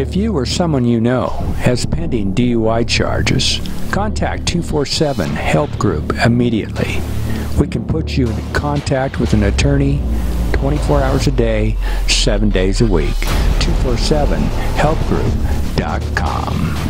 If you or someone you know has pending DUI charges, contact 247 Help Group immediately. We can put you in contact with an attorney 24 hours a day, 7 days a week. 247helpgroup.com.